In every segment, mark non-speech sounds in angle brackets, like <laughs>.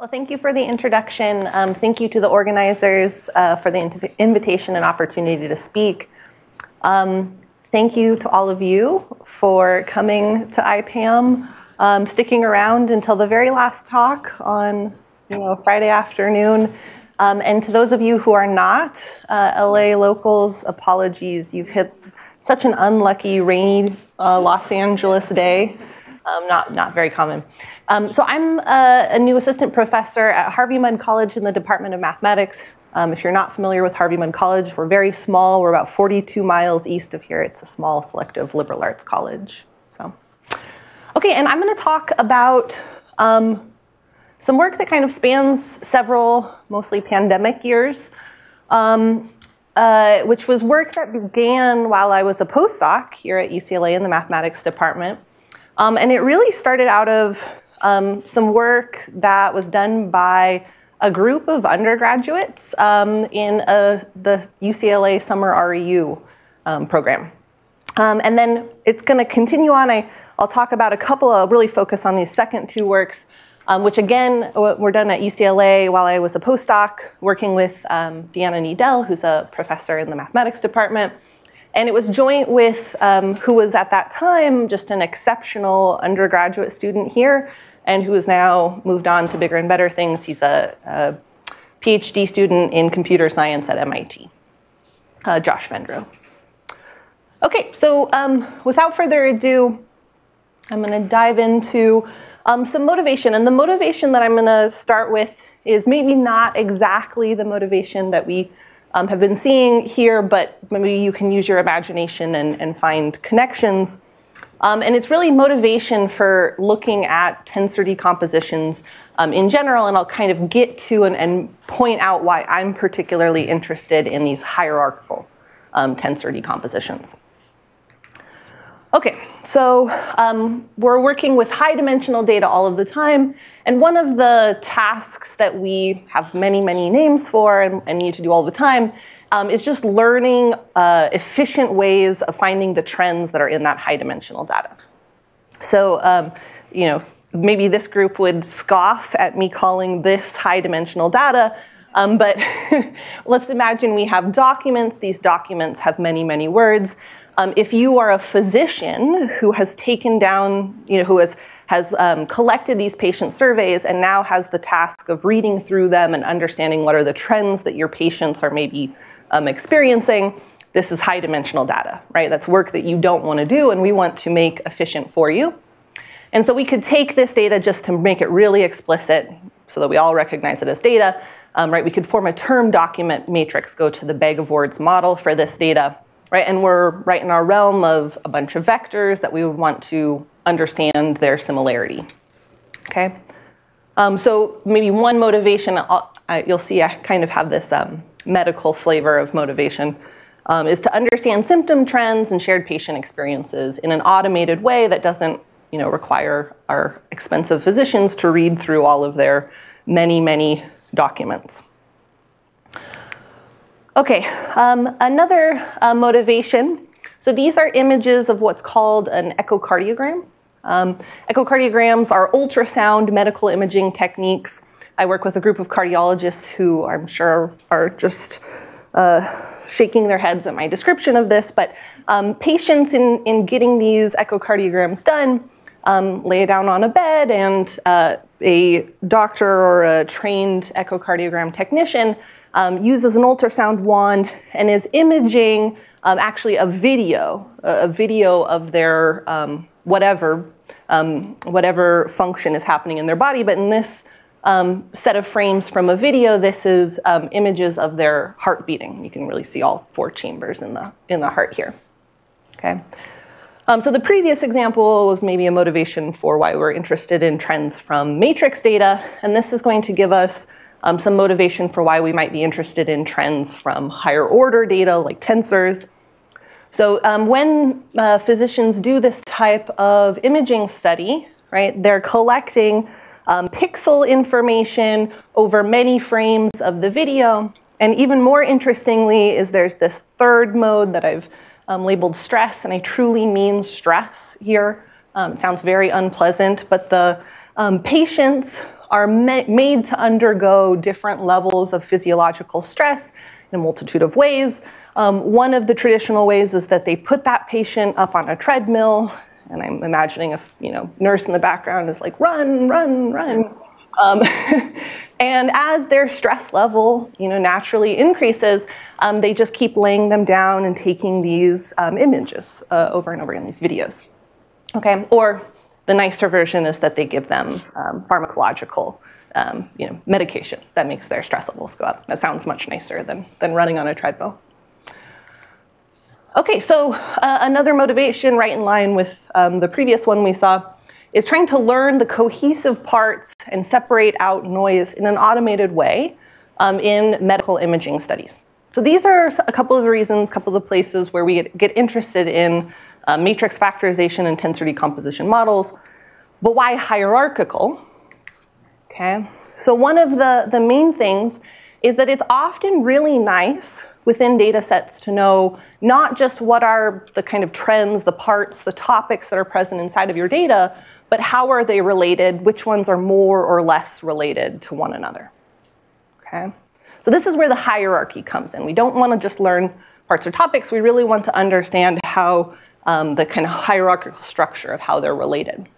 Well, thank you for the introduction. Um, thank you to the organizers uh, for the inv- invitation and opportunity to speak. Um, thank you to all of you for coming to IPAM, um, sticking around until the very last talk on you know, Friday afternoon. Um, and to those of you who are not uh, LA locals, apologies. You've hit such an unlucky, rainy uh, Los Angeles day. Um, not, not very common. Um, so I'm a, a, new assistant professor at Harvey Mudd College in the Department of Mathematics. Um, if you're not familiar with Harvey Mudd College, we're very small. We're about 42 miles east of here. It's a small selective liberal arts college. So, okay, and I'm going to talk about um, some work that kind of spans several, mostly pandemic years, um, uh, which was work that began while I was a postdoc here at UCLA in the mathematics department. Um, and it really started out of um, some work that was done by a group of undergraduates um, in a, the UCLA Summer REU um, program. Um, and then it's going to continue on. I, will talk about a couple, I'll really focus on these second two works, um, which again were done at UCLA while I was a postdoc, working with Deanna Needell, who's a professor in the mathematics department. And it was joint with um, who was at that time just an exceptional undergraduate student here and who has now moved on to bigger and better things. He's a, a PhD student in computer science at MIT, uh, Josh Vendrow. Okay, so um, without further ado, I'm going to dive into um, some motivation. And the motivation that I'm going to start with is maybe not exactly the motivation that we um, have been seeing here, but maybe you can use your imagination and, and find connections. Um, and it's really motivation for looking at tensor decompositions um, in general, and I'll kind of get to and, and, point out why I'm particularly interested in these hierarchical um, tensor decompositions. Okay, so um, we're working with high dimensional data all of the time, and one of the tasks that we have many, many names for and, and need to do all the time um, is just learning uh, efficient ways of finding the trends that are in that high dimensional data. So, um, you know, maybe this group would scoff at me calling this high dimensional data, um, but <laughs> let's imagine we have documents. These documents have many, many words. Um, if you are a physician who has taken down, you know, who has has um, collected these patient surveys and now has the task of reading through them and understanding what are the trends that your patients are maybe um, experiencing, this is high dimensional data, right? That's work that you don't want to do and we want to make efficient for you. And so we could take this data just to make it really explicit so that we all recognize it as data, um, right? We could form a term document matrix, go to the bag of words model for this data, right? And we're right in our realm of a bunch of vectors that we would want to understand their similarity, okay? Um, so maybe one motivation, uh, you'll see I kind of have this um, medical flavor of motivation, um, is to understand symptom trends and shared patient experiences in an automated way that doesn't you know, require our expensive physicians to read through all of their many, many documents. Okay, um, another uh, motivation. So these are images of what's called an echocardiogram. Um, echocardiograms are ultrasound medical imaging techniques. I work with a group of cardiologists who I'm sure are just uh, shaking their heads at my description of this, but um, patients in, in getting these echocardiograms done um, lay down on a bed and uh, a doctor or a trained echocardiogram technician um, uses an ultrasound wand and is imaging um, actually a video, a, video of their um, whatever, um, whatever function is happening in their body. But in this um, set of frames from a video, this is images of their heart beating. You can really see all four chambers in the, in the heart here. Okay. Um, so the previous example was maybe a motivation for why we're interested in trends from matrix data, and this is going to give us um, some motivation for why we might be interested in trends from higher order data like tensors. So um, when uh, physicians do this type of imaging study, right, they're collecting um, pixel information over many frames of the video. And even more interestingly is there's this third mode that I've um, labeled stress, and I truly mean stress here. Um, sounds very unpleasant, but the um, patients are ma made to undergo different levels of physiological stress in a multitude of ways. Um, one of the traditional ways is that they put that patient up on a treadmill, and I'm imagining a you know nurse in the background is like run, run, run. Um, <laughs> and as their stress level, you know, naturally increases, um, they just keep laying them down and taking these um, images uh, over and over again, these videos. Okay, or the nicer version is that they give them um, pharmacological, um, you know, medication that makes their stress levels go up. That sounds much nicer than than running on a treadmill. Okay, so uh, another motivation, right in line with um, the previous one we saw, is trying to learn the cohesive parts and separate out noise in an automated way um, in medical imaging studies. So these are a couple of the reasons, a couple of the places where we get interested in uh, matrix factorization and tensor decomposition models. But why hierarchical? Okay, so one of the, the main things is that it's often really nice within data sets to know not just what are the kind of trends, the parts, the topics that are present inside of your data, but how are they related? Which ones are more or less related to one another? Okay? So this is where the hierarchy comes in. We don't want to just learn parts or topics. We really want to understand how um, the kind of hierarchical structure of how they're related.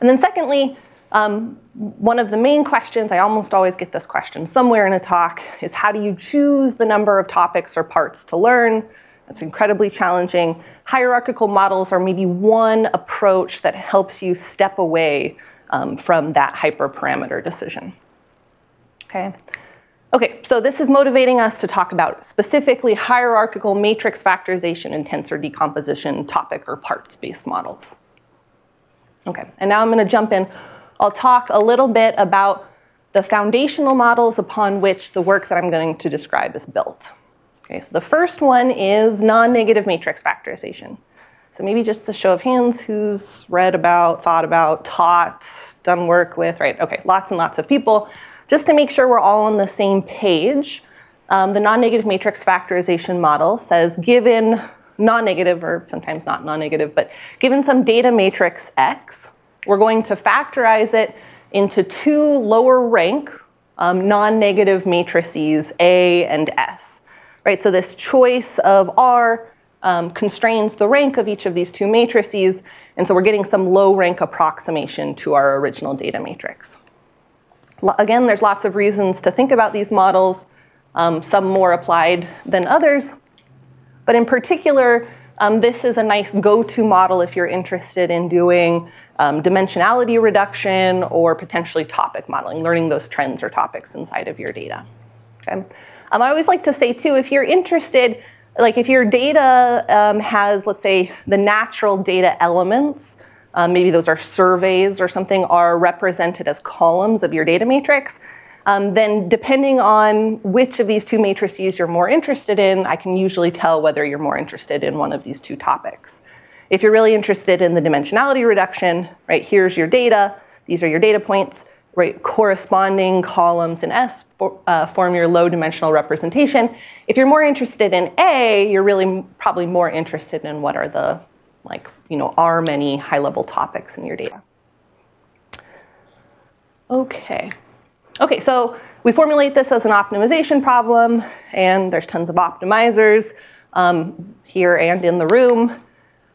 And then secondly, um, one of the main questions, I almost always get this question somewhere in a talk, is how do you choose the number of topics or parts to learn? That's incredibly challenging. Hierarchical models are maybe one approach that helps you step away um, from that hyperparameter decision. Okay. Okay, so this is motivating us to talk about specifically hierarchical matrix factorization and tensor decomposition topic or parts-based models. Okay, and now I'm going to jump in I'll talk a little bit about the foundational models upon which the work that I'm going to describe is built. Okay, so the first one is non-negative matrix factorization. So maybe just a show of hands who's read about, thought about, taught, done work with, right? Okay, lots and lots of people. Just to make sure we're all on the same page, um, the non-negative matrix factorization model says given non-negative, or sometimes not non-negative, but given some data matrix X, we're going to factorize it into two lower rank um, non-negative matrices, A and S. Right, so this choice of R um, constrains the rank of each of these two matrices, and so we're getting some low rank approximation to our original data matrix. Again, there's lots of reasons to think about these models, um, some more applied than others, but in particular, um, this is a nice go-to model if you're interested in doing um, dimensionality reduction or potentially topic modeling, learning those trends or topics inside of your data. Okay? Um, I always like to say too, if you're interested, like if your data um, has, let's say, the natural data elements, um, maybe those are surveys or something, are represented as columns of your data matrix, um, then depending on which of these two matrices you're more interested in, I can usually tell whether you're more interested in one of these two topics. If you're really interested in the dimensionality reduction, right, here's your data, these are your data points, right, corresponding columns in S uh, form your low dimensional representation. If you're more interested in A, you're really probably more interested in what are the, like, you know, are many high level topics in your data. Okay. Okay, so we formulate this as an optimization problem, and there's tons of optimizers um, here and in the room.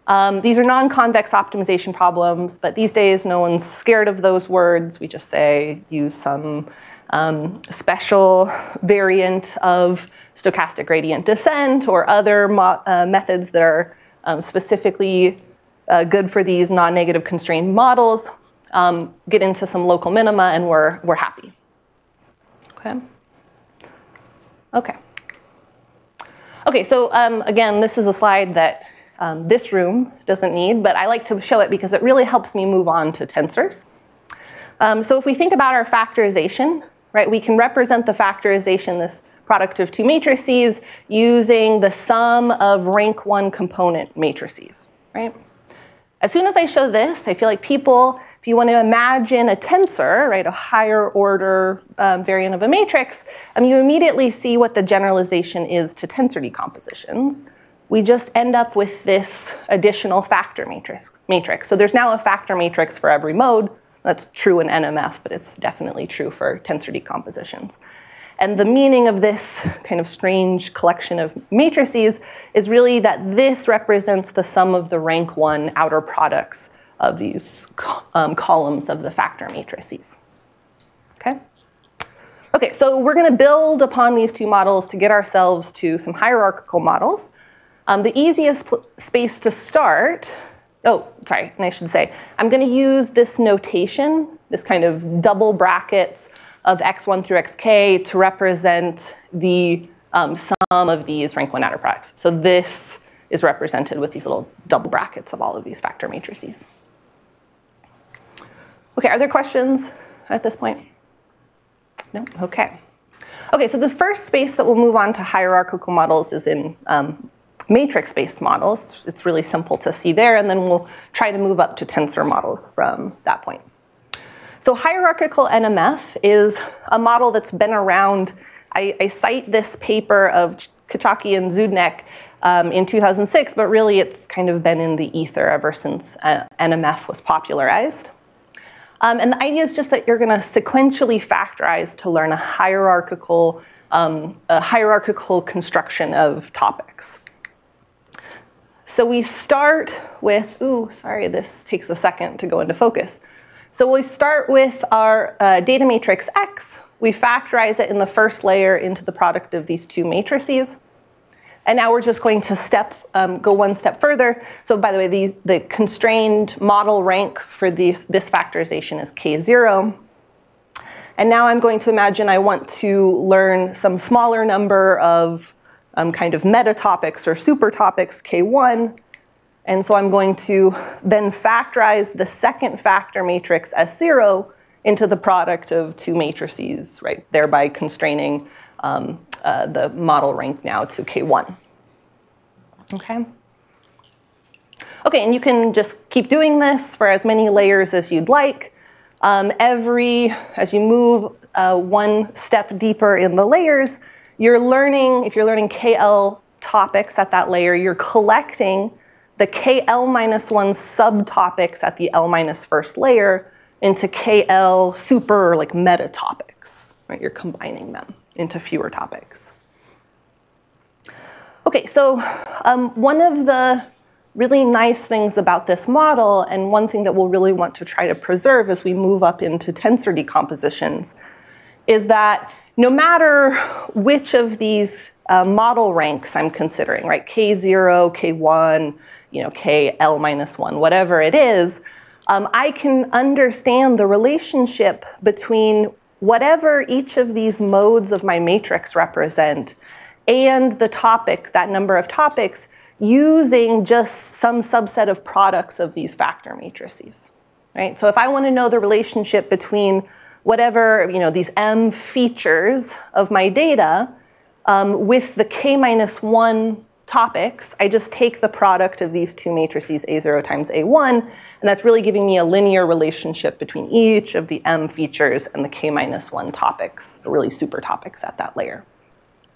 Um, these are non-convex optimization problems, but these days no one's scared of those words. We just say use some um, special variant of stochastic gradient descent or other uh, methods that are um, specifically uh, good for these non-negative constrained models. Um, get into some local minima and we're, we're happy. Okay. Okay. Okay, so um, again, this is a slide that um, this room doesn't need, but I like to show it because it really helps me move on to tensors. Um, so if we think about our factorization, right, we can represent the factorization, this product of two matrices, using the sum of rank one component matrices, right? As soon as I show this, I feel like people if you want to imagine a tensor, right, a higher order um, variant of a matrix, um, you immediately see what the generalization is to tensor decompositions. We just end up with this additional factor matrix. matrix. So there's now a factor matrix for every mode. That's true in NMF, but it's definitely true for tensor decompositions. And the meaning of this kind of strange collection of matrices is really that this represents the sum of the rank one outer products of these um, columns of the factor matrices. Okay? Okay, so we're going to build upon these two models to get ourselves to some hierarchical models. Um, the easiest space to start, oh, sorry, and I should say, I'm going to use this notation, this kind of double brackets of x1 through xk to represent the um, sum of these rank 1 outer products. So this is represented with these little double brackets of all of these factor matrices. Okay, are there questions at this point? No? Okay. Okay, so the first space that we'll move on to hierarchical models is in um, matrix-based models. It's really simple to see there, and then we'll try to move up to tensor models from that point. So hierarchical NMF is a model that's been around. I, I cite this paper of Cichocki and Zdunek um, in 2006, but really it's kind of been in the ether ever since uh, NMF was popularized. Um, and the idea is just that you're going to sequentially factorize to learn a hierarchical, um, a hierarchical construction of topics. So we start with, ooh, sorry, this takes a second to go into focus. So we start with our uh, data matrix X. We factorize it in the first layer into the product of these two matrices. And now we're just going to step, um, go one step further. So by the way, the, the constrained model rank for these, this factorization is K0. And now I'm going to imagine I want to learn some smaller number of um, kind of meta topics or super topics, K1. And so I'm going to then factorize the second factor matrix S0 into the product of two matrices, right? Thereby constraining um, uh, the model rank now to K1. Okay? Okay, and you can just keep doing this for as many layers as you'd like. Um, every, as you move uh, one step deeper in the layers, you're learning, if you're learning KL topics at that layer, you're collecting the KL minus one subtopics at the L minus first layer into KL super like meta topics, right? You're combining them into fewer topics. Okay, so um, one of the really nice things about this model, and one thing that we'll really want to try to preserve as we move up into tensor decompositions, is that no matter which of these uh, model ranks I'm considering, right, K0, K1, you know, KL minus 1, whatever it is, um, I can understand the relationship between whatever each of these modes of my matrix represent and the topic, that number of topics, using just some subset of products of these factor matrices. Right? So if I want to know the relationship between whatever, you know, these M features of my data um, with the K minus one topics, I just take the product of these two matrices, A0 times A1, and that's really giving me a linear relationship between each of the M features and the K minus one topics, really super topics at that layer.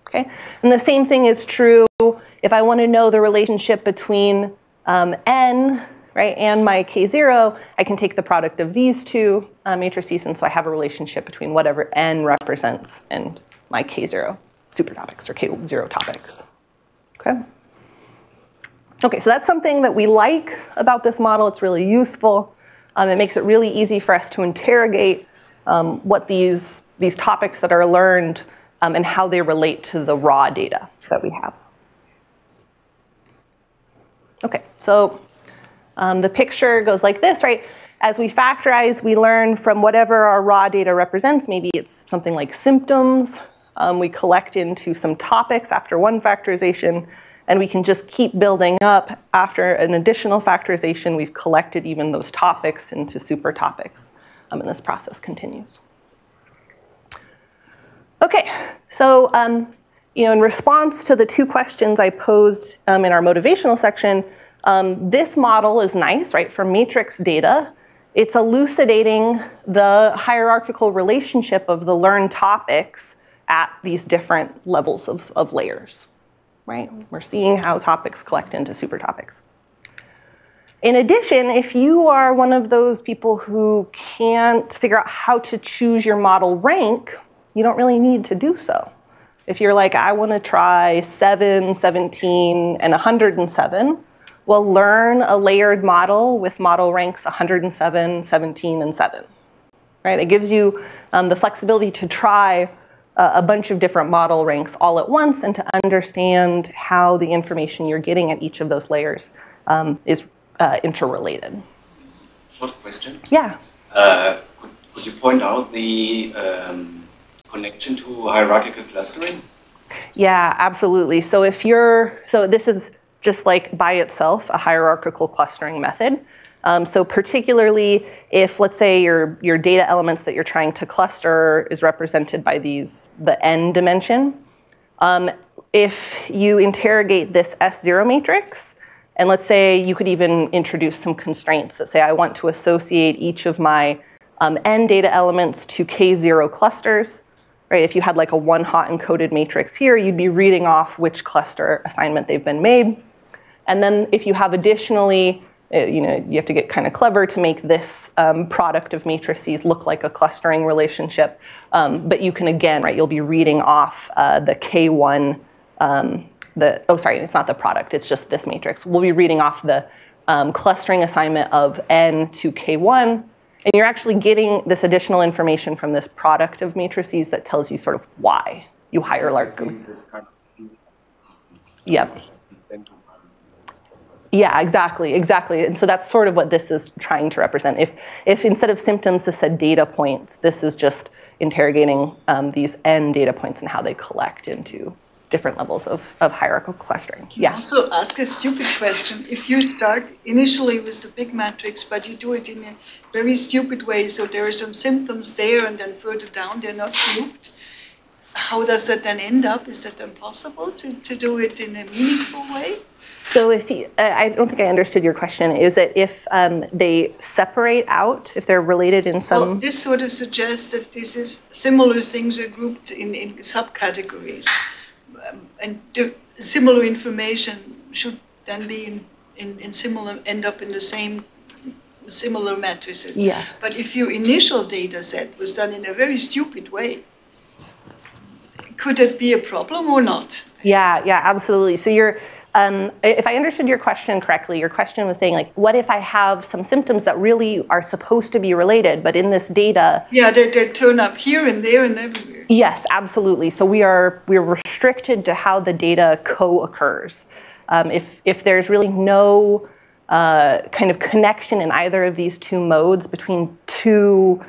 Okay? And the same thing is true if I want to know the relationship between um, N, right, and my K0, I can take the product of these two uh, matrices, and so I have a relationship between whatever N represents and my K0 super topics or K0 topics. Okay? Okay, so that's something that we like about this model. It's really useful. Um, it makes it really easy for us to interrogate um, what these, these topics that are learned um, and how they relate to the raw data that we have. Okay, so um, the picture goes like this, right? As we factorize, we learn from whatever our raw data represents. Maybe it's something like symptoms. Um, we collect into some topics after one factorization and we can just keep building up. After an additional factorization, we've collected even those topics into super topics, um, and this process continues. Okay, so um, you know, in response to the two questions I posed um, in our motivational section, um, this model is nice, right, for matrix data. It's elucidating the hierarchical relationship of the learned topics at these different levels of, of layers right? We're seeing how topics collect into super topics. In addition, if you are one of those people who can't figure out how to choose your model rank, you don't really need to do so. If you're like, I want to try 7, 17, and 107, well, learn a layered model with model ranks 107, 17, and 7. Right? It gives you um, the flexibility to try uh, a bunch of different model ranks all at once and to understand how the information you're getting at each of those layers um, is uh, interrelated. Short question. Yeah. Uh, could, could you point out the um, connection to hierarchical clustering? Yeah, absolutely. So if you're, so this is just like by itself a hierarchical clustering method. Um, so particularly if, let's say, your, your data elements that you're trying to cluster is represented by these, the n dimension, um, if you interrogate this S0 matrix, and let's say you could even introduce some constraints that say I want to associate each of my um, n data elements to K0 clusters, right? If you had like a one hot encoded matrix here, you'd be reading off which cluster assignment they've been made. And then if you have additionally, uh, you know, you have to get kind of clever to make this um, product of matrices look like a clustering relationship. Um, but you can again, right, you'll be reading off uh, the K1, um, the, oh, sorry, it's not the product, it's just this matrix. We'll be reading off the um, clustering assignment of N to K1, and you're actually getting this additional information from this product of matrices that tells you sort of why you hierarchy. Yep. Yeah, exactly, exactly. And so that's sort of what this is trying to represent. If, if instead of symptoms, this said data points, this is just interrogating um, these n data points and how they collect into different levels of, of hierarchical clustering. Yeah. Also, ask a stupid question. If you start initially with the big matrix, but you do it in a very stupid way, so there are some symptoms there, and then further down they're not grouped, how does that then end up? Is that impossible to, to do it in a meaningful way? So if you, I don't think I understood your question. Is that if um, they separate out, if they're related in some? Well, this sort of suggests that this is similar things are grouped in, in subcategories um, and similar information should then be in, in, in similar end up in the same similar matrices. Yeah. But if your initial data set was done in a very stupid way, could it be a problem or not? Yeah, yeah, absolutely. So you're um, if I understood your question correctly, your question was saying like, what if I have some symptoms that really are supposed to be related, but in this data? Yeah, they, they turn up here and there and everywhere. Yes, absolutely. So we are we're restricted to how the data co-occurs. Um, if if there's really no uh, kind of connection in either of these two modes between two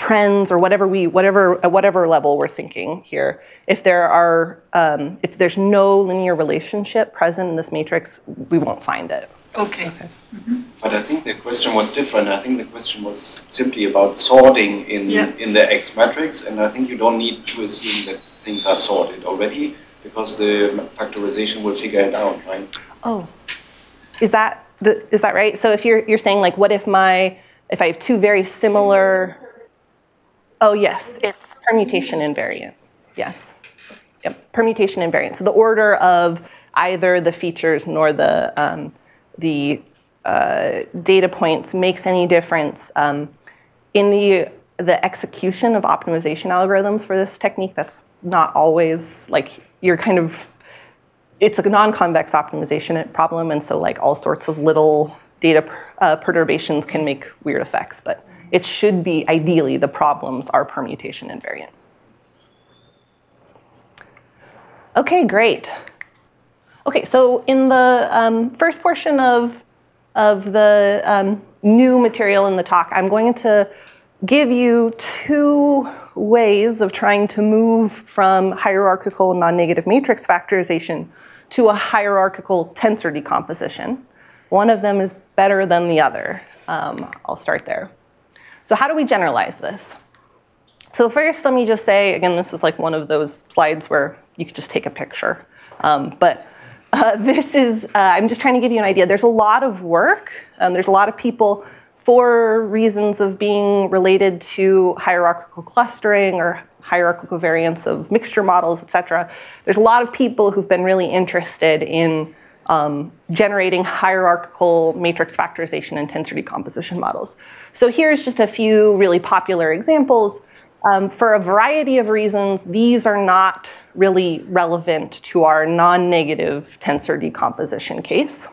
trends or whatever we whatever at whatever level we're thinking here. If there are um, if there's no linear relationship present in this matrix we won't find it. Okay, okay. Mm-hmm. but i think the question was different. I think the question was simply about sorting in yeah. in the x matrix and i think you don't need to assume that things are sorted already because the factorization will figure it out right? Oh. Is that the, is that right? So if you're you're saying like what if my if i have two very similar Oh, yes, it's permutation invariant. Yes. Yep, permutation invariant. So the order of either the features nor the, um, the uh, data points makes any difference. Um, in the, the execution of optimization algorithms for this technique, that's not always like you're kind of, it's a non-convex optimization problem, and so like all sorts of little data uh, perturbations can make weird effects. But it should be, ideally, the problems are permutation invariant. Okay, great. Okay, so in the um, first portion of, of the um, new material in the talk, I'm going to give you two ways of trying to move from hierarchical non-negative matrix factorization to a hierarchical tensor decomposition. One of them is better than the other. Um, I'll start there. So how do we generalize this? So first, let me just say, again, this is like one of those slides where you could just take a picture. Um, but uh, <laughs> this is, uh, I'm just trying to give you an idea. There's a lot of work. Um, there's a lot of people for reasons of being related to hierarchical clustering or hierarchical variants of mixture models, et cetera. There's a lot of people who've been really interested in um, generating hierarchical matrix factorization and tensor decomposition models. So here's just a few really popular examples. Um, for a variety of reasons, these are not really relevant to our non-negative tensor decomposition case.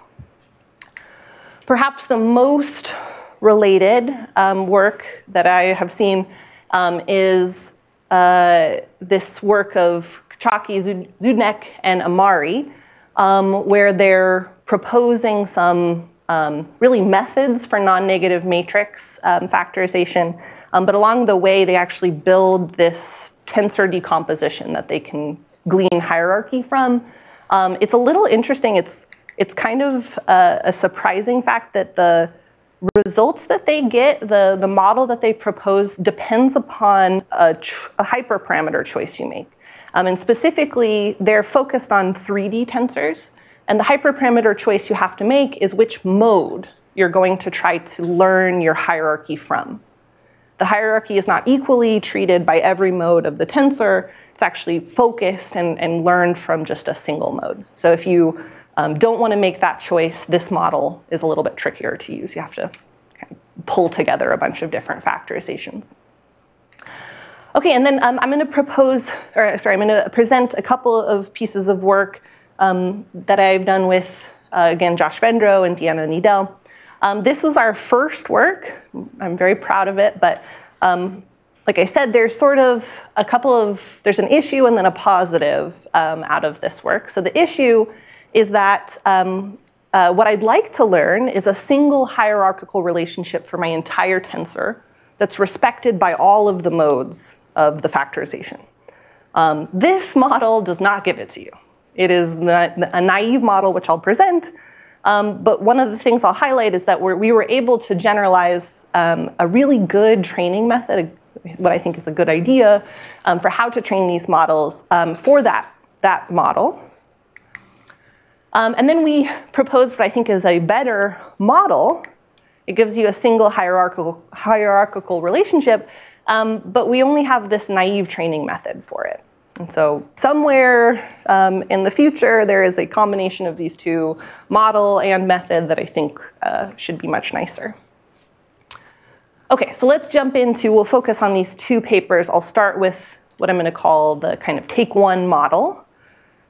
Perhaps the most related um, work that I have seen um, is uh, this work of Cichocki, Zdunek, and Amari, um, where they're proposing some um, really methods for non-negative matrix um, factorization, um, but along the way they actually build this tensor decomposition that they can glean hierarchy from. Um, it's a little interesting. It's it's kind of a, a surprising fact that the results that they get, the, the model that they propose, depends upon a, a hyperparameter choice you make. Um, and specifically, they're focused on 3D tensors. And the hyperparameter choice you have to make is which mode you're going to try to learn your hierarchy from. The hierarchy is not equally treated by every mode of the tensor. It's actually focused and, and learned from just a single mode. So if you um, don't want to make that choice, this model is a little bit trickier to use. You have to pull together a bunch of different factorizations. Okay, and then um, I'm going to propose, or sorry, I'm going to present a couple of pieces of work um, that I've done with, uh, again, Josh Vendrow and Deanna Needell. Um, this was our first work. I'm very proud of it, but um, like I said, there's sort of a couple of, there's an issue and then a positive um, out of this work. So the issue is that um, uh, what I'd like to learn is a single hierarchical relationship for my entire tensor that's respected by all of the modes of the factorization. Um, this model does not give it to you. It is a naive model, which I'll present. Um, but one of the things I'll highlight is that we were able to generalize um, a really good training method, what I think is a good idea um, for how to train these models um, for that, that model. Um, and then we proposed what I think is a better model. It gives you a single hierarchical, hierarchical relationship um, but we only have this naive training method for it. And so somewhere um, in the future, there is a combination of these two, model and method, that I think uh, should be much nicer. Okay, so let's jump into, we'll focus on these two papers. I'll start with what I'm going to call the kind of take one model.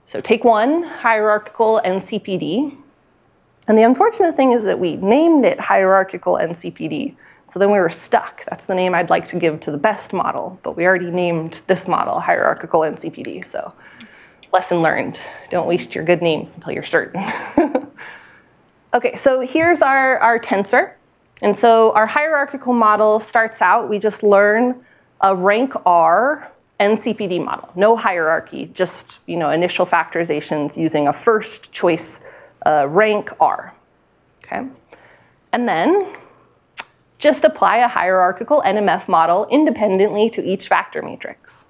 So take one, hierarchical NCPD. And the unfortunate thing is that we named it hierarchical NCPD. So then we were stuck. That's the name I'd like to give to the best model, but we already named this model hierarchical NCPD. So lesson learned. Don't waste your good names until you're certain. <laughs> okay, so here's our, our tensor. And so our hierarchical model starts out, we just learn a rank R NCPD model. No hierarchy, just you know, initial factorizations using a first choice uh, rank R. Okay? And then just apply a hierarchical NMF model independently to each factor matrix.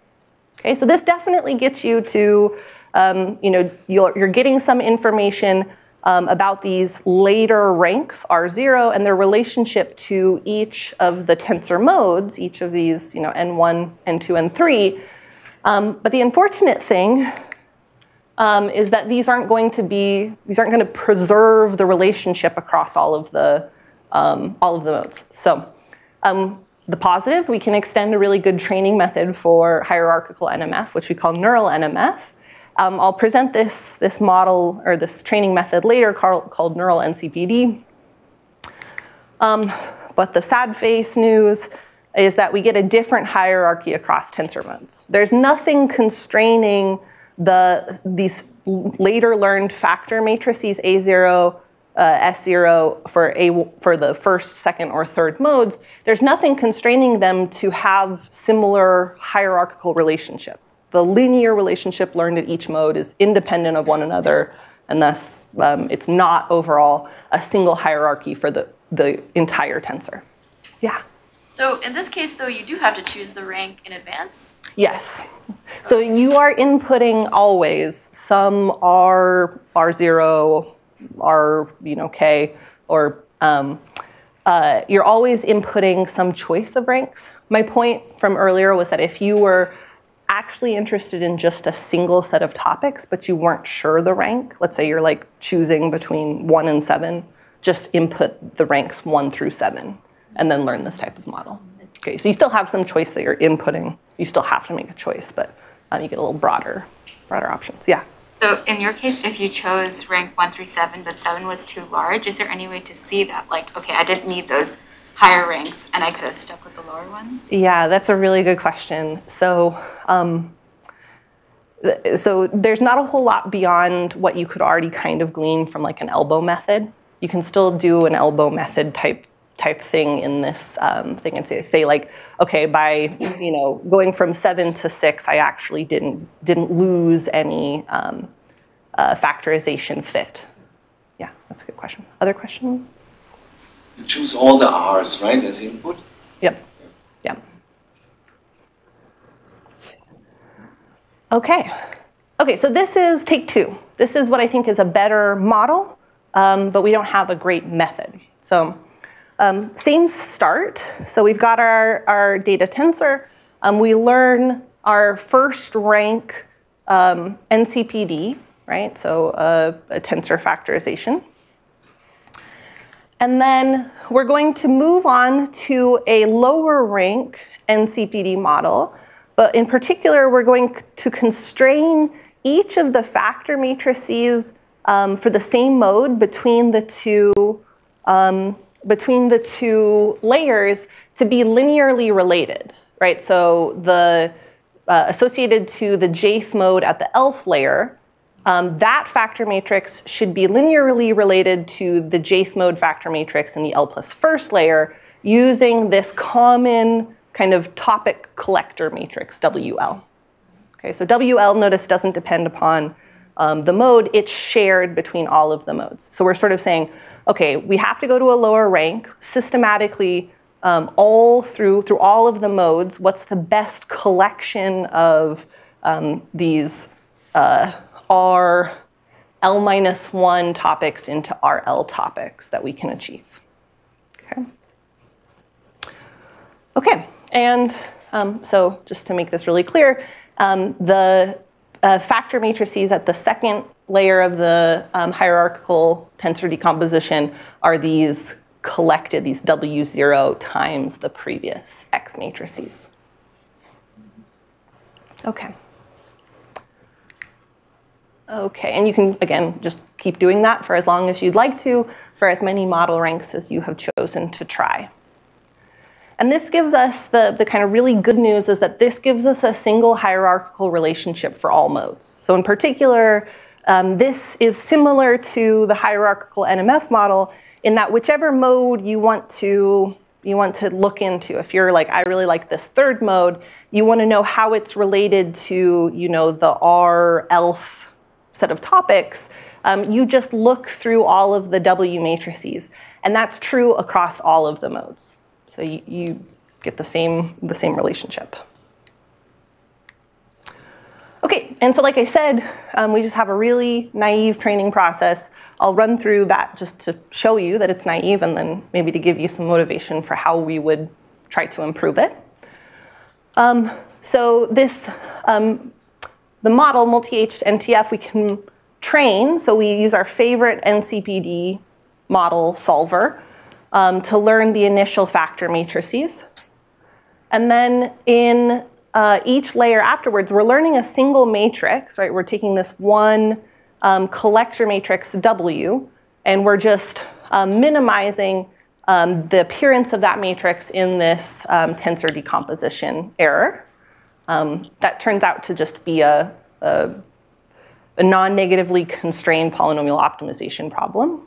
Okay, so this definitely gets you to, um, you know, you're, you're, getting some information um, about these later ranks, R0, and their relationship to each of the tensor modes, each of these, you know, N1, N2, N3. Um, but the unfortunate thing um, is that these aren't going to be, these aren't going to preserve the relationship across all of the um, all of the modes. So um, the positive, we can extend a really good training method for hierarchical NMF, which we call neural NMF. Um, I'll present this, this model or this training method later called, called neural NCPD. Um, but the sad face news is that we get a different hierarchy across tensor modes. There's nothing constraining the, these later learned factor matrices A0, uh, S0 for, a, for the first, second, or third modes, there's nothing constraining them to have similar hierarchical relationship. The linear relationship learned at each mode is independent of one another, and thus um, it's not overall a single hierarchy for the, the entire tensor. Yeah? So in this case, though, you do have to choose the rank in advance? Yes. So you are inputting always some R, R0, R, you know, K, or um, uh, you're always inputting some choice of ranks. My point from earlier was that if you were actually interested in just a single set of topics, but you weren't sure the rank, let's say you're like choosing between one and seven, just input the ranks one through seven and then learn this type of model. Okay, so you still have some choice that you're inputting. You still have to make a choice, but um, you get a little broader, broader options. Yeah. So in your case, if you chose rank one through seven, but seven was too large, is there any way to see that? Like, okay, I didn't need those higher ranks, and I could have stuck with the lower ones. Yeah, that's a really good question. So. Um, so there's not a whole lot beyond what you could already kind of glean from like an elbow method. You can still do an elbow method type type thing in this um, thing and say, say like, okay, by you know going from seven to six, I actually didn't didn't lose any um, uh, factorization fit. Yeah, that's a good question. Other questions? You choose all the R's, right, as input? Yep. Yep. Okay. Okay, so this is take two. This is what I think is a better model, um, but we don't have a great method. So um, same start. So we've got our, our data tensor. Um, we learn our first rank um, NCPD, right? So uh, a tensor factorization. And then we're going to move on to a lower rank NCPD model. But in particular, we're going to constrain each of the factor matrices um, for the same mode between the two um, between the two layers to be linearly related, right? So the uh, associated to the Jth mode at the ELF layer, um, that factor matrix should be linearly related to the Jth mode factor matrix in the L plus first layer using this common kind of topic collector matrix, WL. Okay, so WL, notice, doesn't depend upon um, the mode, it's shared between all of the modes. So we're sort of saying, okay, we have to go to a lower rank systematically um, all through through all of the modes. What's the best collection of um, these uh, R L minus one topics into RL topics that we can achieve? Okay. Okay, and um, so just to make this really clear, um, the uh, factor matrices at the second layer of the um, hierarchical tensor decomposition are these collected, these W0 times the previous X matrices. Okay. Okay, and you can, again, just keep doing that for as long as you'd like to, for as many model ranks as you have chosen to try. And this gives us the, the kind of really good news is that this gives us a single hierarchical relationship for all modes. So in particular, um, this is similar to the hierarchical NMF model in that whichever mode you want to you want to look into. If you're like, I really like this third mode, you want to know how it's related to, you know, the R ELF set of topics. Um, you just look through all of the W matrices, and that's true across all of the modes. So you, you get the same, the same relationship. Okay, and so like I said, um, we just have a really naive training process. I'll run through that just to show you that it's naive and then maybe to give you some motivation for how we would try to improve it. Um, so this, um, the model multi-H NTF we can train, so we use our favorite NCPD model solver um, to learn the initial factor matrices. And then in uh, each layer afterwards, we're learning a single matrix, right? We're taking this one um, collector matrix W, and we're just um, minimizing um, the appearance of that matrix in this um, tensor decomposition error. Um, that turns out to just be a, a, a non-negatively constrained polynomial optimization problem.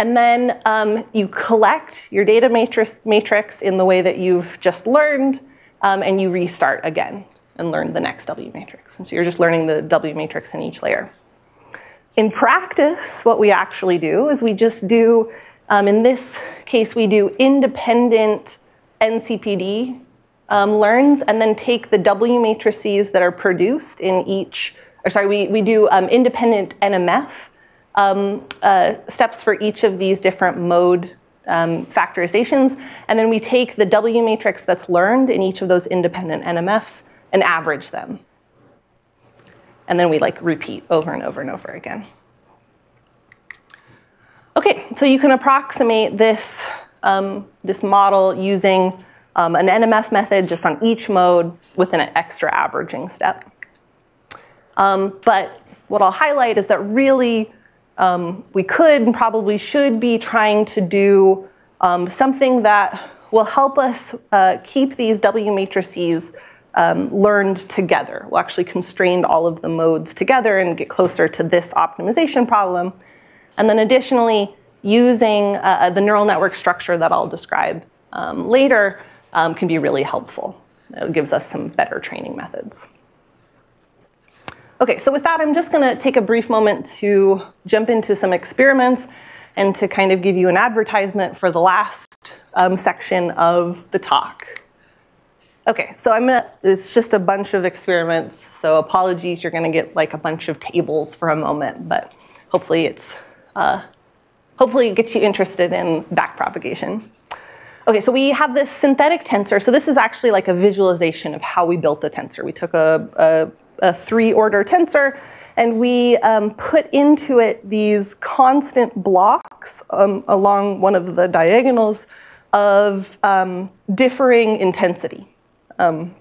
And then um, you collect your data matrix, matrix in the way that you've just learned, um, and you restart again and learn the next W matrix. And so you're just learning the W matrix in each layer. In practice, what we actually do is we just do, um, in this case, we do independent NCPD um, learns and then take the W matrices that are produced in each, or sorry, we, we do um, independent NMF um, uh, steps for each of these different mode um, factorizations. And then we take the W matrix that's learned in each of those independent NMFs and average them. And then we like repeat over and over and over again. Okay, so you can approximate this, um, this model using um, an NMF method just on each mode with an extra averaging step. Um, but what I'll highlight is that really um, we could and probably should be trying to do um, something that will help us uh, keep these W matrices um, learned together. We'll actually constrain all of the modes together and get closer to this optimization problem. And then additionally, using uh, the neural network structure that I'll describe um, later um, can be really helpful. It gives us some better training methods. Okay, so with that, I'm just going to take a brief moment to jump into some experiments and to kind of give you an advertisement for the last um, section of the talk. Okay, so I'm gonna, it's just a bunch of experiments, so apologies, you're gonna get like a bunch of tables for a moment, but hopefully it's, uh, hopefully it gets you interested in backpropagation. Okay, so we have this synthetic tensor. So this is actually like a visualization of how we built the tensor. We took a, a a three order tensor, and we um, put into it these constant blocks um, along one of the diagonals of um, differing intensity. Um,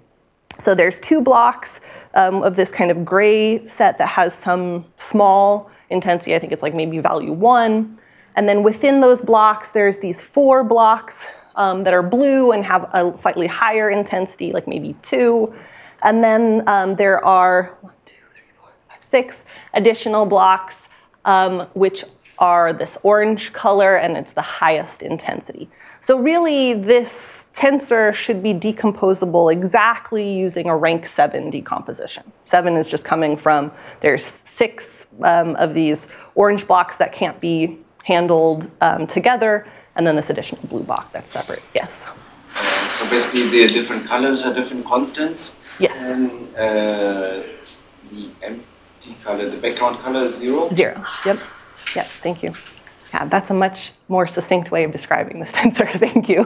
so there's two blocks um, of this kind of gray set that has some small intensity. I think it's like maybe value one. And then within those blocks, there's these four blocks um, that are blue and have a slightly higher intensity, like maybe two. And then um, there are one, two, three, four, five, six additional blocks, um, which are this orange color, and it's the highest intensity. So really, this tensor should be decomposable exactly using a rank 7 decomposition. 7 is just coming from, there's six um, of these orange blocks that can't be handled um, together, and then this additional blue block that's separate. Yes? Uh, so basically, the different colors are different constants? Yes. And uh, the empty color, the background color is zero? Zero. Yep. Yep. Thank you. Yeah, that's a much more succinct way of describing this <laughs> tensor. Thank you.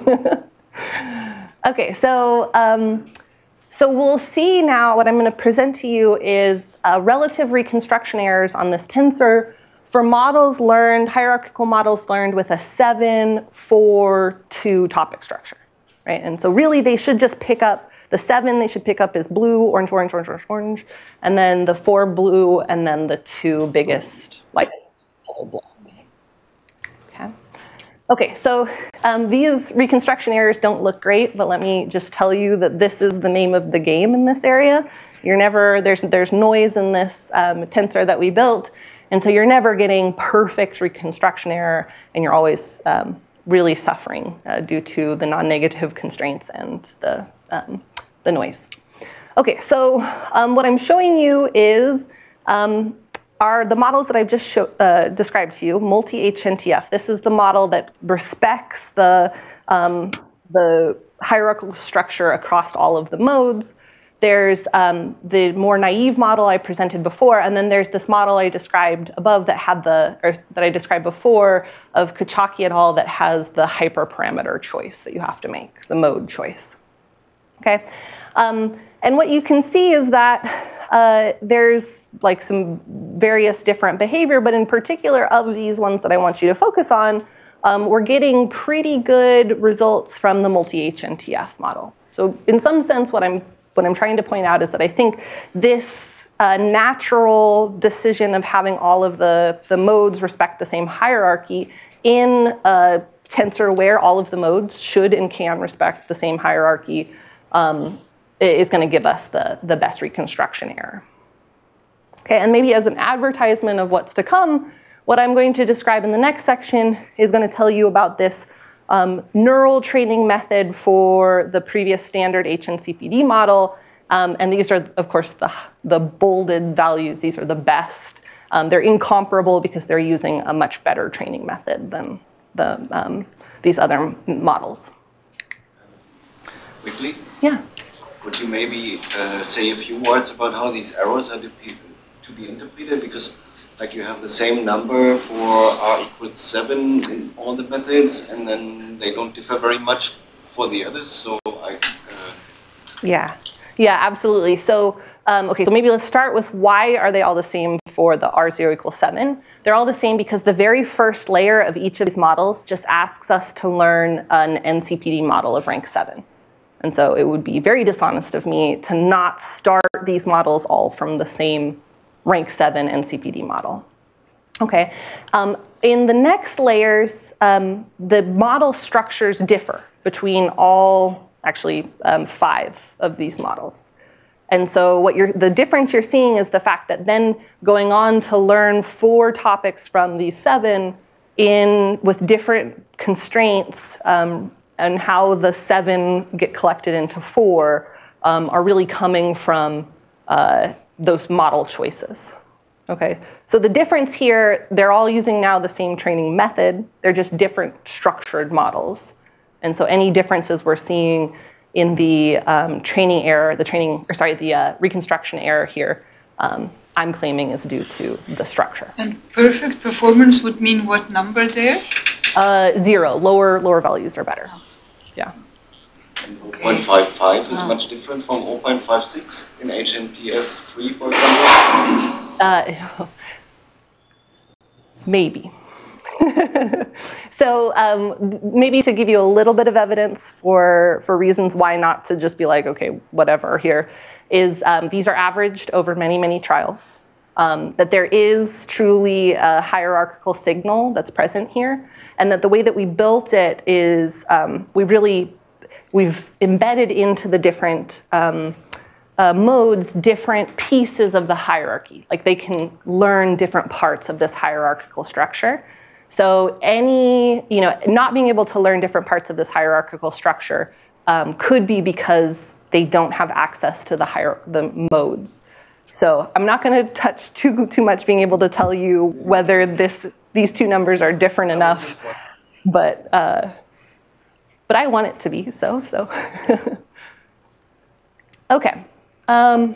<laughs> okay, so um, so we'll see now. What I'm going to present to you is uh, relative reconstruction errors on this tensor for models learned, hierarchical models learned with a seven, four, two topic structure, right? And so really, they should just pick up the seven they should pick up is blue, orange, orange, orange, orange, orange, and then the four blue, and then the two biggest light yellow blobs. Okay. Okay, so um, these reconstruction errors don't look great, but let me just tell you that this is the name of the game in this area. You're never, there's, there's noise in this um, tensor that we built, and so you're never getting perfect reconstruction error, and you're always um, really suffering uh, due to the non-negative constraints and the um, the noise. Okay, so um, what I'm showing you is um, are the models that I've just show, uh, described to you, multi-HNTF. This is the model that respects the, um, the hierarchical structure across all of the modes. There's um, the more naive model I presented before, and then there's this model I described above that had the, or that I described before of Cichocki et al. that has the hyperparameter choice that you have to make, the mode choice. Okay, um, and what you can see is that uh, there's like some various different behavior, but in particular of these ones that I want you to focus on, um, we're getting pretty good results from the multi-HNTF model. So in some sense, what I'm, what I'm trying to point out is that I think this uh, natural decision of having all of the, the modes respect the same hierarchy in a tensor where all of the modes should and can respect the same hierarchy um, is going to give us the, the best reconstruction error. Okay, and maybe as an advertisement of what's to come, what I'm going to describe in the next section is going to tell you about this um, neural training method for the previous standard HNCPD model. Um, and these are, of course, the, the bolded values. These are the best. Um, they're incomparable because they're using a much better training method than the, um, these other models. Quickly? Yeah. Could you maybe uh, say a few words about how these errors are to be, to be interpreted? Because like you have the same number for r equals 7 in all the methods, and then they don't differ very much for the others. So I. Uh... Yeah. Yeah, absolutely. So, um, okay, so maybe let's start with why are they all the same for the R0 equals 7? They're all the same because the very first layer of each of these models just asks us to learn an NCPD model of rank 7. And so it would be very dishonest of me to not start these models all from the same rank 7 NCPD model. Okay, um, in the next layers, um, the model structures differ between all, actually um, five of these models. And so what you're, the difference you're seeing is the fact that then going on to learn four topics from these seven in with different constraints um, and how the seven get collected into four um, are really coming from uh, those model choices. Okay, so the difference here, they're all using now the same training method, they're just different structured models. And so any differences we're seeing in the um, training error, the training, or sorry, the uh, reconstruction error here, um, I'm claiming is due to the structure. And perfect performance would mean what number there? Uh, zero, lower, lower values are better. Yeah. 0.55 is much different from 0.56 in HNTF3, for example? Uh, <laughs> maybe. <laughs> so um, maybe to give you a little bit of evidence for, for reasons why not to just be like, okay, whatever here, is um, these are averaged over many, many trials. Um, that there is truly a hierarchical signal that's present here, and that the way that we built it is um, we really we've embedded into the different um, uh, modes different pieces of the hierarchy. Like they can learn different parts of this hierarchical structure. So any, you know, not being able to learn different parts of this hierarchical structure um, could be because they don't have access to the higher the modes. So I'm not going to touch too too much being able to tell you whether this these two numbers are different enough, but. Uh, but I want it to be so, so. <laughs> okay. Um,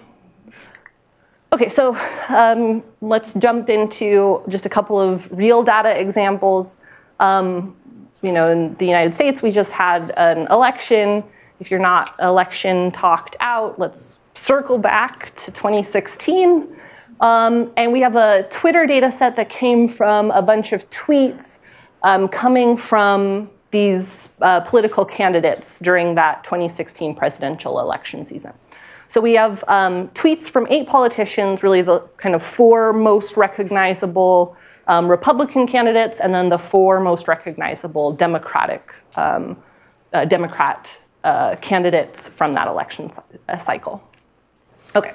okay, so um, let's jump into just a couple of real data examples. Um, you know, in the United States, we just had an election. If you're not election talked out, let's circle back to 2016. Um, and we have a Twitter data set that came from a bunch of tweets um, coming from these uh, political candidates during that 2016 presidential election season. So we have um, tweets from eight politicians, really the kind of four most recognizable um, Republican candidates, and then the four most recognizable Democratic um, uh, Democrat uh, candidates from that election uh, cycle. Okay.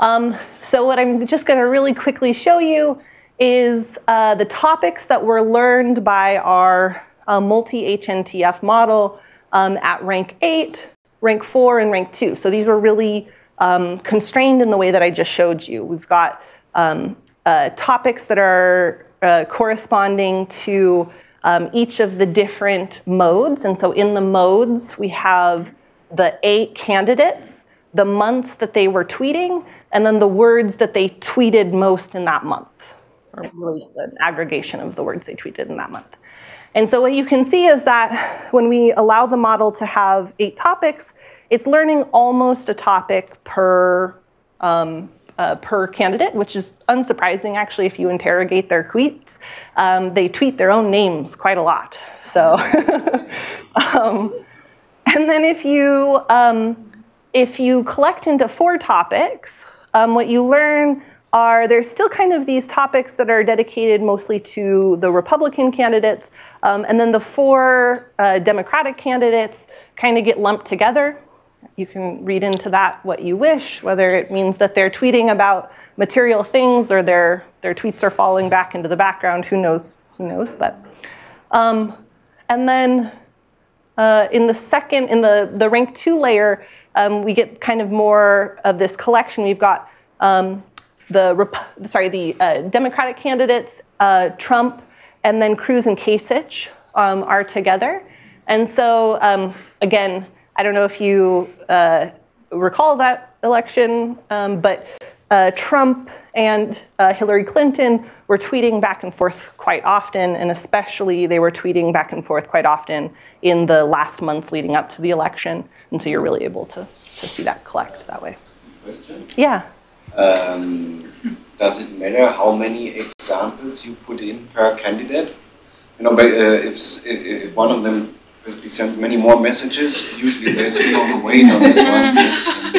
Um, so what I'm just going to really quickly show you is uh, the topics that were learned by our a multi-HNTF model um, at rank 8, rank 4, and rank 2. So these are really um, constrained in the way that I just showed you. We've got um, uh, topics that are uh, corresponding to um, each of the different modes. And so in the modes, we have the eight candidates, the months that they were tweeting, and then the words that they tweeted most in that month, or really an aggregation of the words they tweeted in that month. And so what you can see is that when we allow the model to have eight topics, it's learning almost a topic per, um, uh, per candidate, which is unsurprising actually if you interrogate their tweets. Um, they tweet their own names quite a lot. So, <laughs> um, and then if you, um, if you collect into four topics, um, what you learn are there's still kind of these topics that are dedicated mostly to the Republican candidates, um, and then the four uh, Democratic candidates kind of get lumped together. You can read into that what you wish, whether it means that they're tweeting about material things or their, their tweets are falling back into the background. Who knows? Who knows? But um, and then uh, in the second, in the, the rank two layer, um, we get kind of more of this collection. We've got um, the sorry the uh, Democratic candidates, uh, Trump, and then Cruz and Kasich um, are together. And so um, again, I don't know if you uh, recall that election, um, but uh, Trump and uh, Hillary Clinton were tweeting back and forth quite often, and especially they were tweeting back and forth quite often in the last months leading up to the election. And so you're really able to, to see that collect that way. Question? Yeah. Um, does it matter how many examples you put in per candidate? You know, but, uh, if, if one of them basically sends many more messages, usually there's a stronger weight on this one.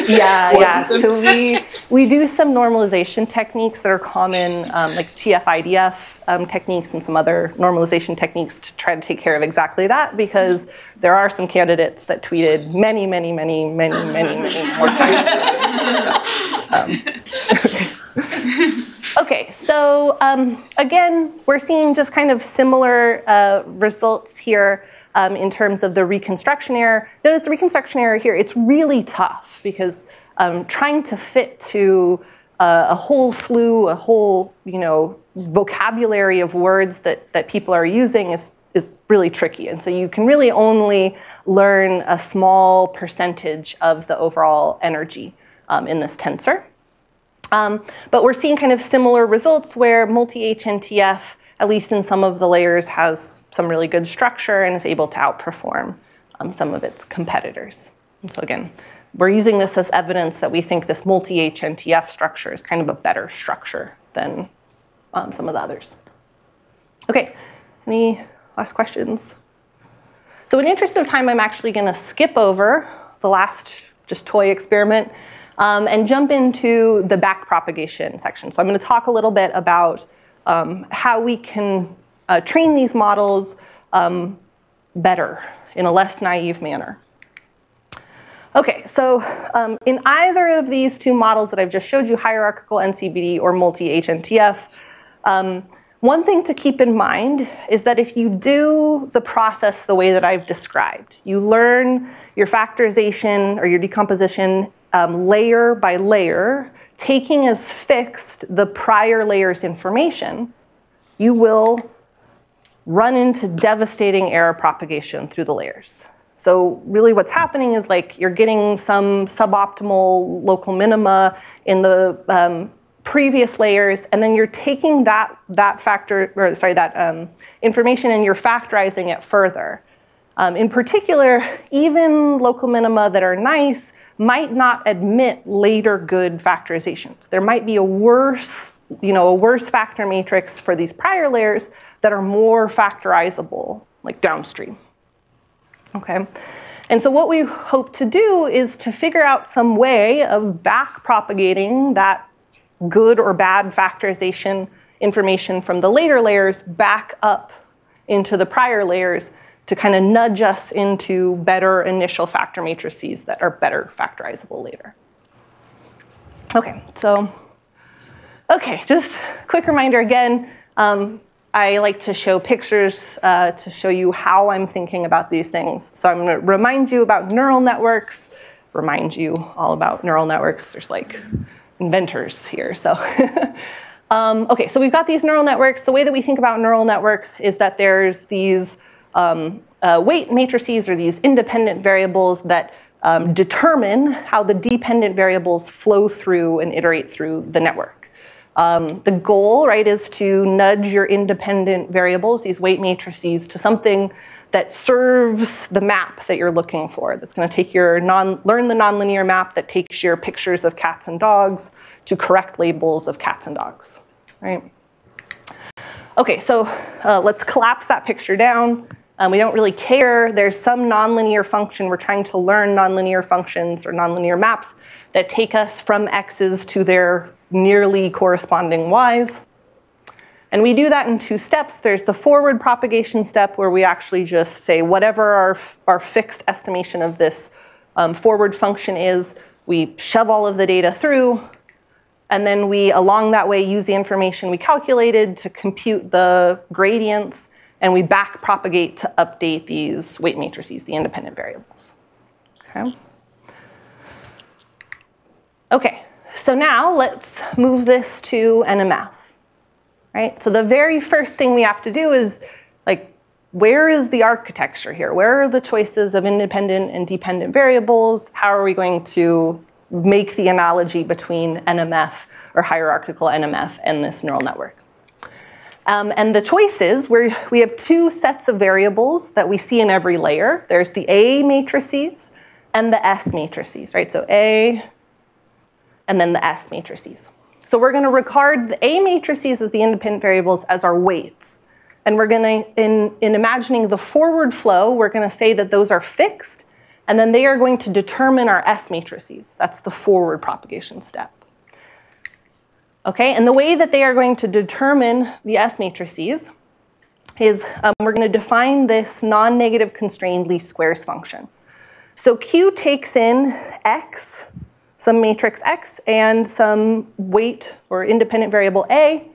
<laughs> yeah, yeah. So we we do some normalization techniques that are common, um, like TF-IDF um, techniques and some other normalization techniques to try to take care of exactly that. Because there are some candidates that tweeted many, many, many, many, many, many more times. <laughs> um, <laughs> okay, so um, again, we're seeing just kind of similar uh, results here um, in terms of the reconstruction error. Notice the reconstruction error here, it's really tough because um, trying to fit to uh, a whole slew, a whole, you know, vocabulary of words that, that people are using is, is really tricky. And so you can really only learn a small percentage of the overall energy um, in this tensor. Um, but we're seeing kind of similar results where multi-HNTF at least in some of the layers, has some really good structure and is able to outperform um, some of its competitors. And so again, we're using this as evidence that we think this multi-HNTF structure is kind of a better structure than um, some of the others. Okay, any last questions? So in interest of time, I'm actually gonna skip over the last just toy experiment um, and jump into the back propagation section. So I'm gonna talk a little bit about um, how we can uh, train these models um, better in a less naive manner. Okay, so um, in either of these two models that I've just showed you, hierarchical NCPD or multi-HNTF, um, one thing to keep in mind is that if you do the process the way that I've described, you learn your factorization or your decomposition um, layer by layer, taking as fixed the prior layer's information, you will run into devastating error propagation through the layers. So really what's happening is like you're getting some suboptimal local minima in the um, previous layers, and then you're taking that, that factor, or sorry, that um, information and you're factorizing it further. Um, in particular, even local minima that are nice might not admit later good factorizations. There might be a worse, you know, a worse factor matrix for these prior layers that are more factorizable, like downstream. Okay. And so what we hope to do is to figure out some way of back propagating that good or bad factorization information from the later layers back up into the prior layers to kind of nudge us into better initial factor matrices that are better factorizable later. Okay, so, okay, just quick reminder again. Um, I like to show pictures uh, to show you how I'm thinking about these things. So I'm going to remind you about neural networks, remind you all about neural networks. There's like inventors here. So, <laughs> um, okay, so we've got these neural networks. The way that we think about neural networks is that there's these um, uh, weight matrices are these independent variables that um, determine how the dependent variables flow through and iterate through the network. Um, the goal, right, is to nudge your independent variables, these weight matrices, to something that serves the map that you're looking for. That's going to take your non, learn the nonlinear map that takes your pictures of cats and dogs to correct labels of cats and dogs, right? Okay, so uh, let's collapse that picture down. Um, we don't really care. There's some nonlinear function. We're trying to learn nonlinear functions or nonlinear maps that take us from x's to their nearly corresponding y's. And we do that in two steps. There's the forward propagation step where we actually just say whatever our, our fixed estimation of this um, forward function is, we shove all of the data through, and then we, along that way, use the information we calculated to compute the gradients and we back propagate to update these weight matrices, the independent variables. Okay. Okay, so now let's move this to NMF. Right? So the very first thing we have to do is like, where is the architecture here? Where are the choices of independent and dependent variables? How are we going to make the analogy between NMF or hierarchical NMF and this neural network. Um, and the choices, where we have two sets of variables that we see in every layer. There's the A matrices and the S matrices, right? So A and then the S matrices. So we're going to regard the A matrices as the independent variables as our weights. And we're going to, in, in imagining the forward flow, we're going to say that those are fixed, and then they are going to determine our S matrices. That's the forward propagation step. Okay, and the way that they are going to determine the S matrices is um, we're going to define this non-negative constrained least squares function. So Q takes in X, some matrix X, and some weight or independent variable A,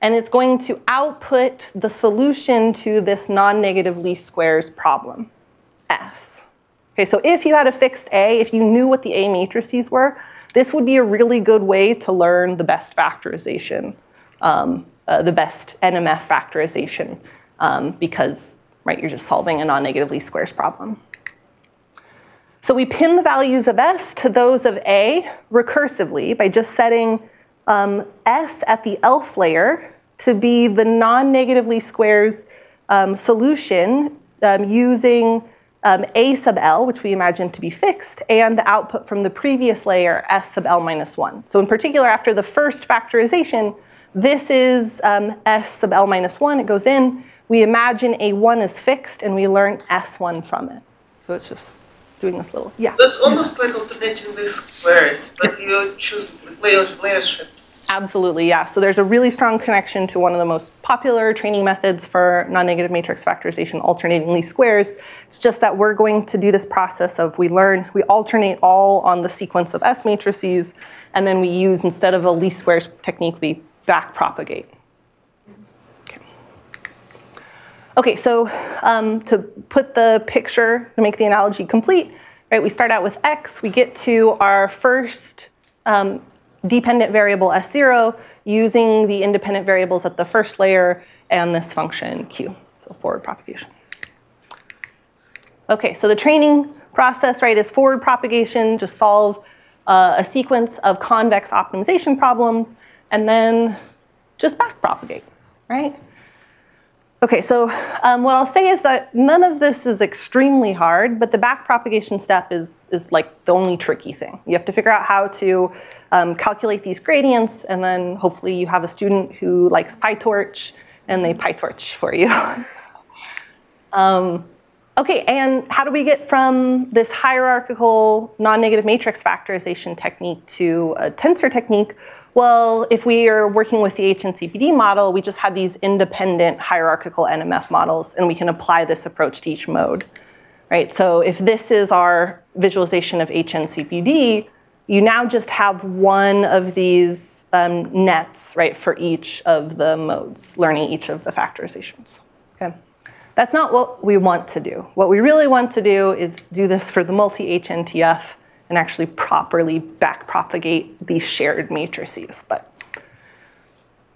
and it's going to output the solution to this non-negative least squares problem, S. Okay, so if you had a fixed A, if you knew what the A matrices were, this would be a really good way to learn the best factorization, um, uh, the best NMF factorization, um, because right, you're just solving a non-negative least squares problem. So we pin the values of S to those of A recursively by just setting um, S at the ELF layer to be the non-negative least squares um, solution um, using um, A sub L, which we imagine to be fixed, and the output from the previous layer, S sub L minus 1. So in particular, after the first factorization, this is um, S sub L minus 1. It goes in. We imagine A1 is fixed, and we learn S1 from it. So it's just doing this little, yeah. It's almost like alternating least squares, but you choose layer, layer shift. Absolutely, yeah. So there's a really strong connection to one of the most popular training methods for non-negative matrix factorization, alternating least squares. It's just that we're going to do this process of we learn, we alternate all on the sequence of S matrices, and then we use, instead of a least squares technique, we back propagate. Okay, okay so um, to put the picture, to make the analogy complete, right, we start out with X, we get to our first um, dependent variable S0 using the independent variables at the first layer and this function Q, so forward propagation. Okay, so the training process, right, is forward propagation, just solve uh, a sequence of convex optimization problems, and then just back propagate, right? Okay, so um, what I'll say is that none of this is extremely hard, but the back propagation step is, is like the only tricky thing. You have to figure out how to um, calculate these gradients, and then hopefully you have a student who likes PyTorch, and they PyTorch for you. <laughs> um, okay, and how do we get from this hierarchical non-negative matrix factorization technique to a tensor technique? Well, if we are working with the HNCPD model, we just have these independent hierarchical NMF models, and we can apply this approach to each mode. Right? So if this is our visualization of HNCPD, you now just have one of these um, nets, right, for each of the modes, learning each of the factorizations. Okay. That's not what we want to do. What we really want to do is do this for the multi-HNTF and actually properly backpropagate these shared matrices. But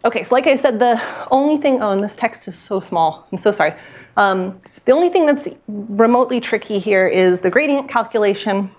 okay, so like I said, the only thing, oh, and this text is so small. I'm so sorry. Um, the only thing that's remotely tricky here is the gradient calculation.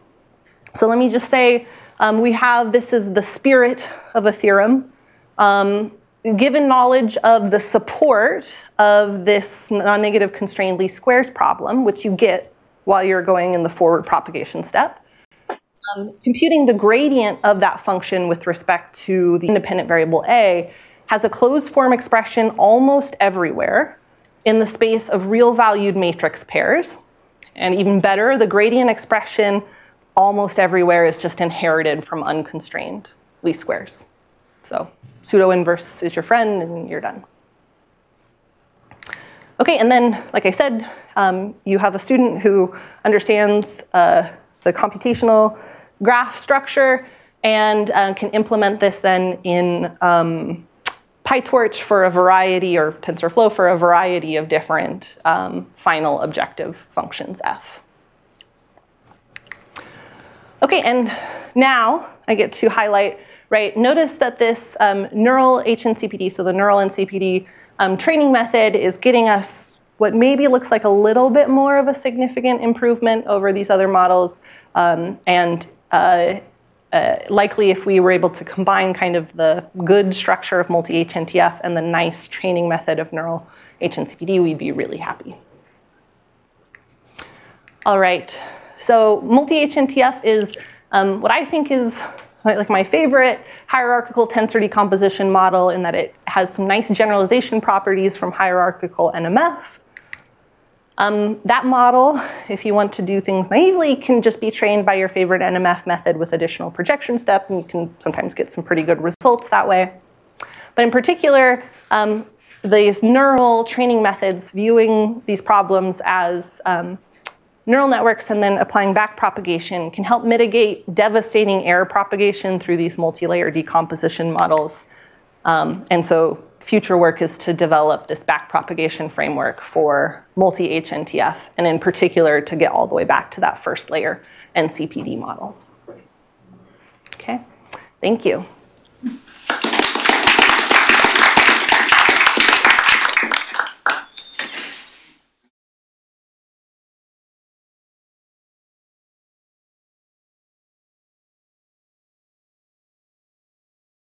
So let me just say um, we have this is the spirit of a theorem. Um, given knowledge of the support of this non-negative constrained least squares problem, which you get while you're going in the forward propagation step, um, computing the gradient of that function with respect to the independent variable a has a closed form expression almost everywhere in the space of real valued matrix pairs. And even better, the gradient expression almost everywhere is just inherited from unconstrained least squares. So pseudo inverse is your friend and you're done. Okay, and then, like I said, um, you have a student who understands uh, the computational graph structure and uh, can implement this then in um, PyTorch for a variety, or TensorFlow for a variety of different um, final objective functions F. Okay, and now I get to highlight, right, notice that this um, neural HNCPD, so the neural NCPD um, training method is getting us what maybe looks like a little bit more of a significant improvement over these other models. Um, and uh, uh, likely if we were able to combine kind of the good structure of multi-HNTF and the nice training method of neural HNCPD, we'd be really happy. All right, so multi-HNTF is um, what I think is like my favorite hierarchical tensor decomposition model in that it has some nice generalization properties from hierarchical NMF. Um, that model, if you want to do things naively, can just be trained by your favorite NMF method with additional projection step, and you can sometimes get some pretty good results that way. But in particular, um, these neural training methods viewing these problems as um, neural networks and then applying backpropagation can help mitigate devastating error propagation through these multi-layer decomposition models. Um, and so future work is to develop this backpropagation framework for multi-HNTF, and in particular to get all the way back to that first layer NCPD model. Okay, thank you.